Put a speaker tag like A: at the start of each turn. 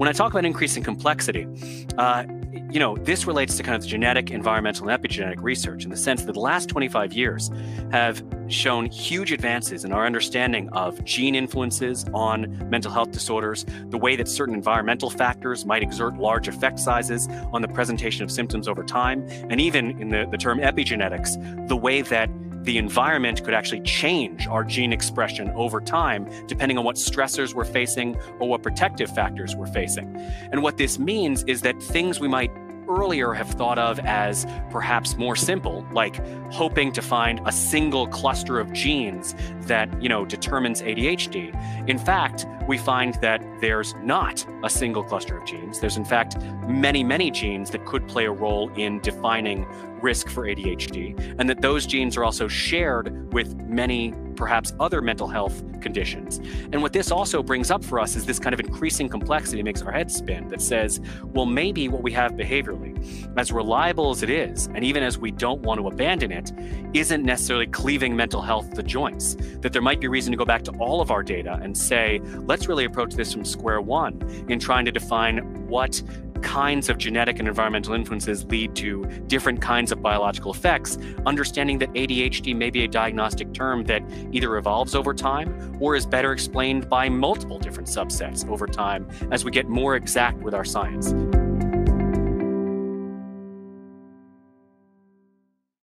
A: when I talk about increasing complexity, uh, you know, this relates to kind of genetic, environmental, and epigenetic research in the sense that the last 25 years have shown huge advances in our understanding of gene influences on mental health disorders, the way that certain environmental factors might exert large effect sizes on the presentation of symptoms over time, and even in the, the term epigenetics, the way that the environment could actually change our gene expression over time, depending on what stressors we're facing or what protective factors we're facing. And what this means is that things we might earlier have thought of as perhaps more simple, like hoping to find a single cluster of genes that, you know, determines ADHD. In fact, we find that there's not a single cluster of genes. There's in fact many, many genes that could play a role in defining risk for ADHD, and that those genes are also shared with many perhaps other mental health conditions. And what this also brings up for us is this kind of increasing complexity makes our heads spin that says, well, maybe what we have behaviorally, as reliable as it is, and even as we don't want to abandon it, isn't necessarily cleaving mental health to joints. That there might be reason to go back to all of our data and say, let's really approach this from square one in trying to define what kinds of genetic and environmental influences lead to different kinds of biological effects, understanding that ADHD may be a diagnostic term that either evolves over time or is better explained by multiple different subsets over time as we get more exact with our science.